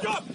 Stop, stop.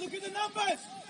Look at the numbers.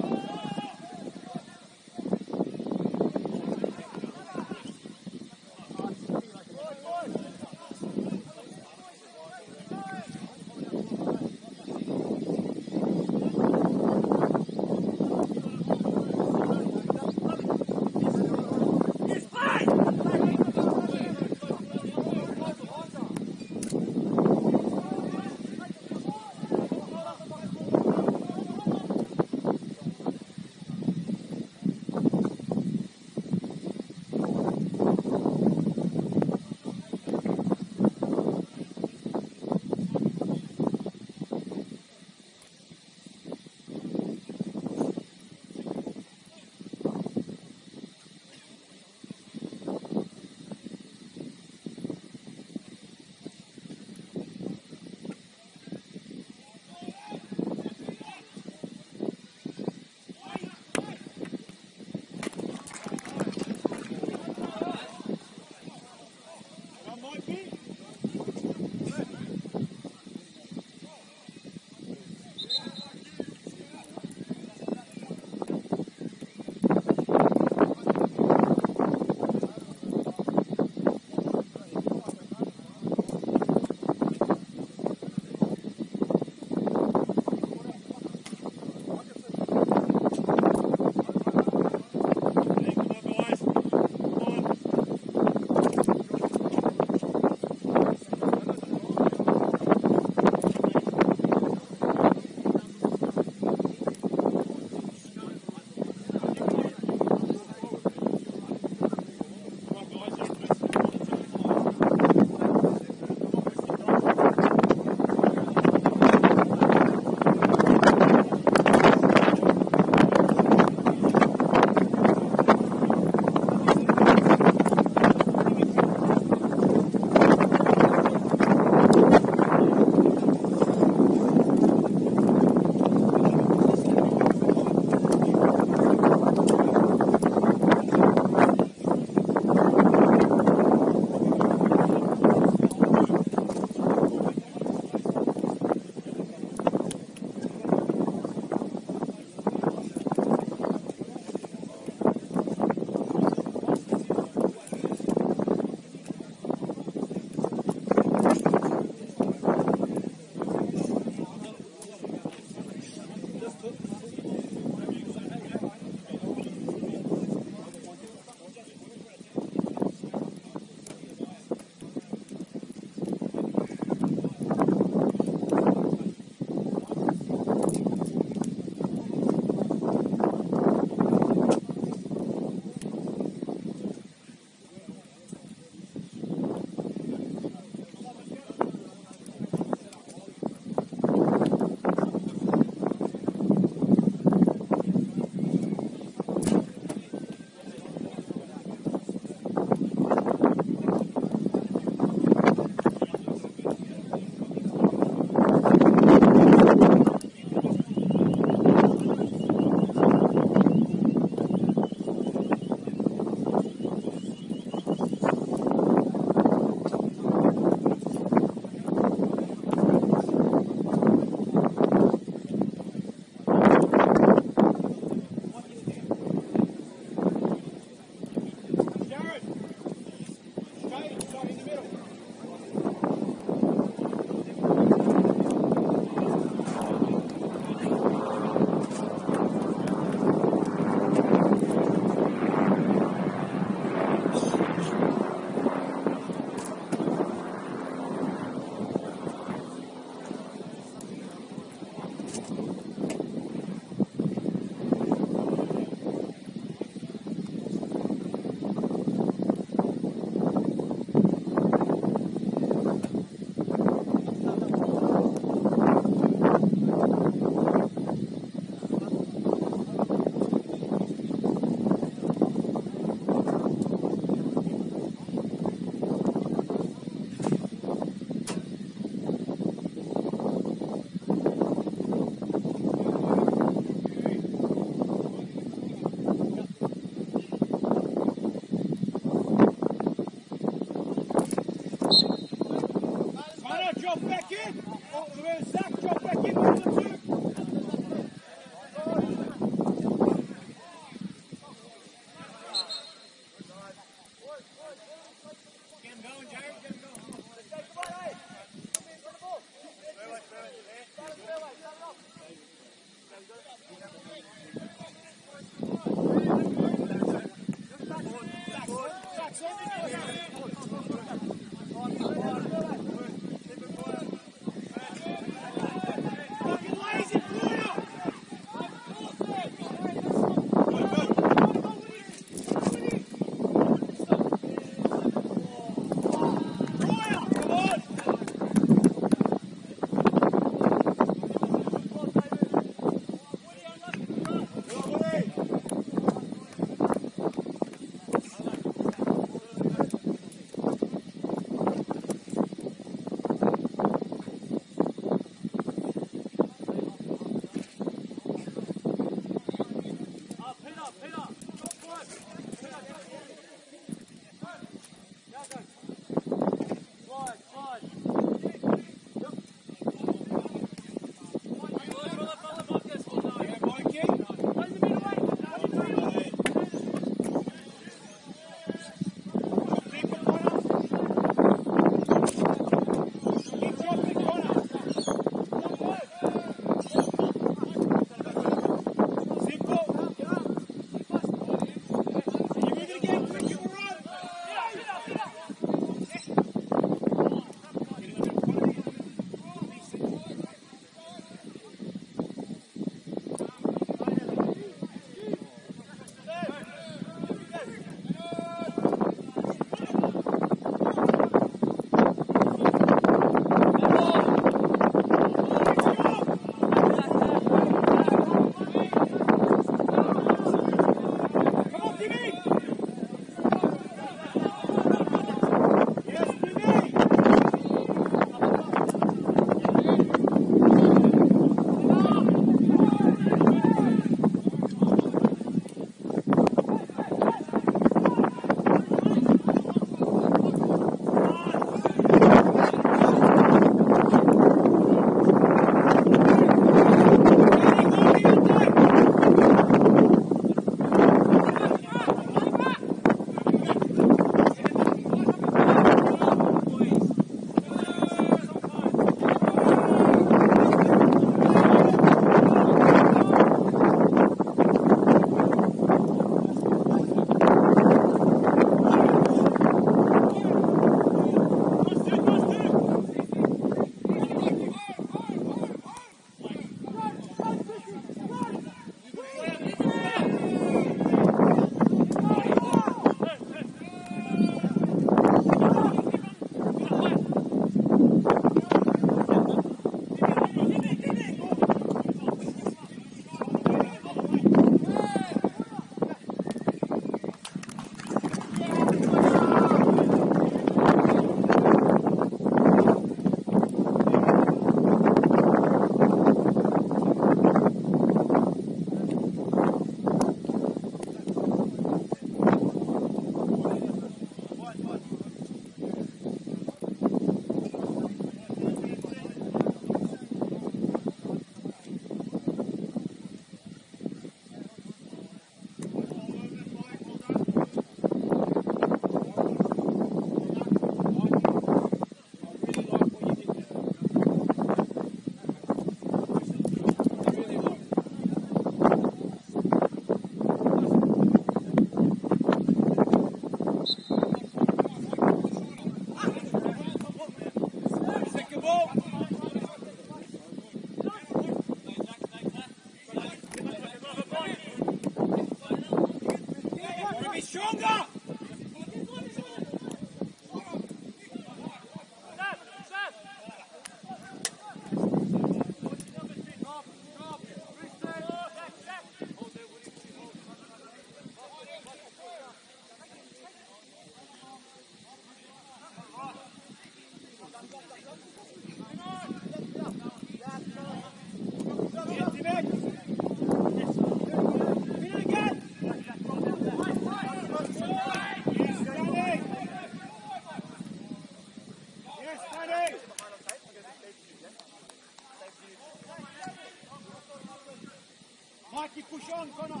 que puxando, quando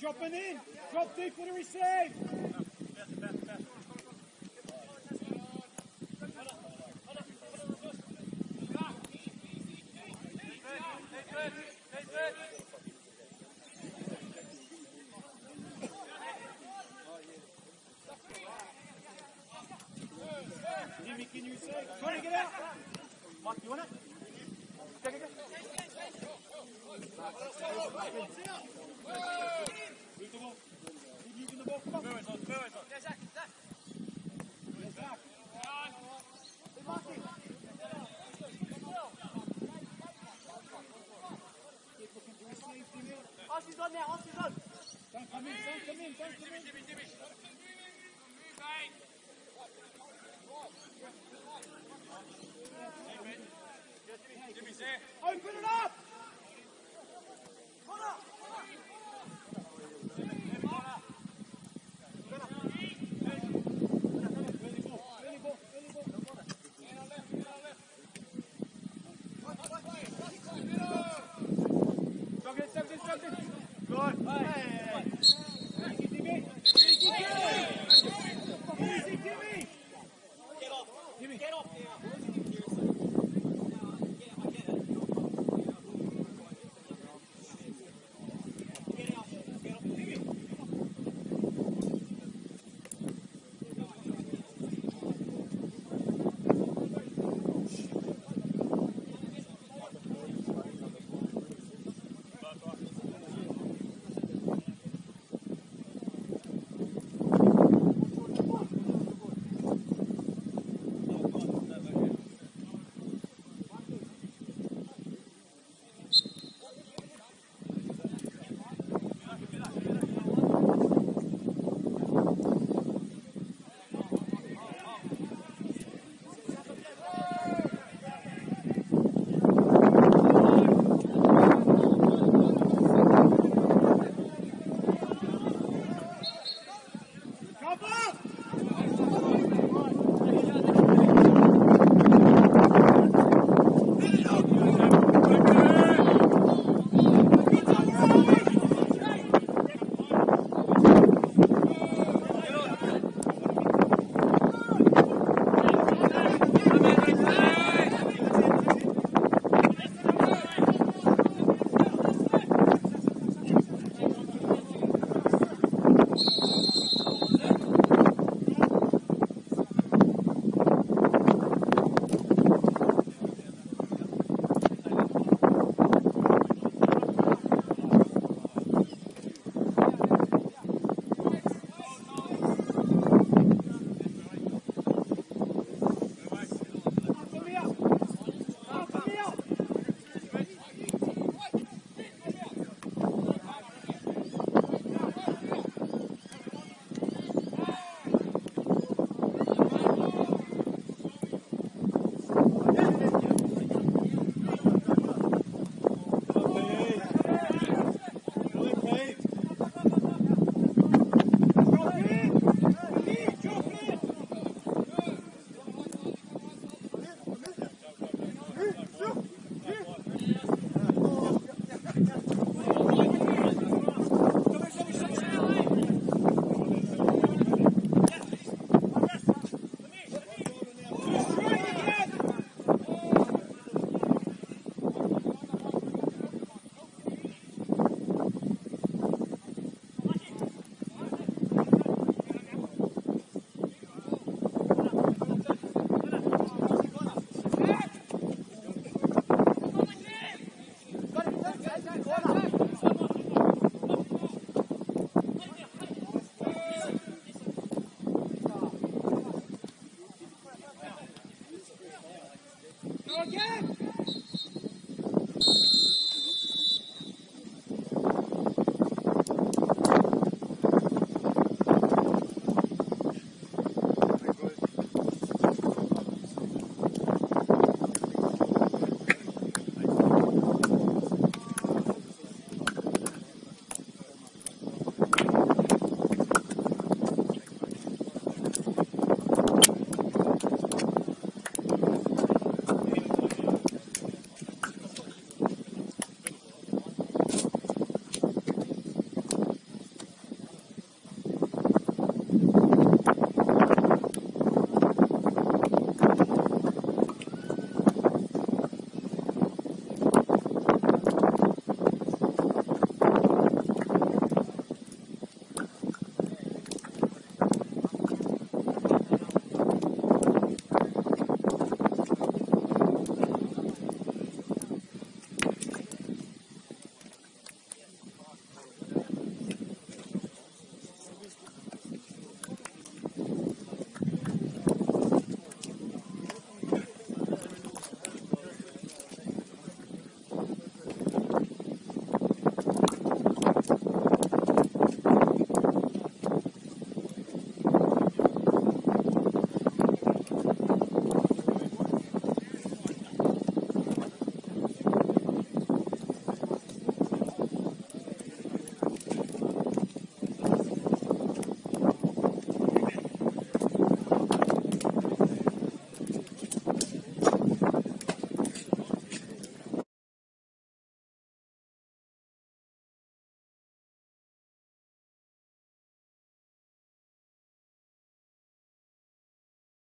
Dropping in. Drop deep for the receive. Can you say? Trying to get out. Mark, you want it? Take it. Move the ball. Keep moving the ball. Come on. Move it on. Move it on.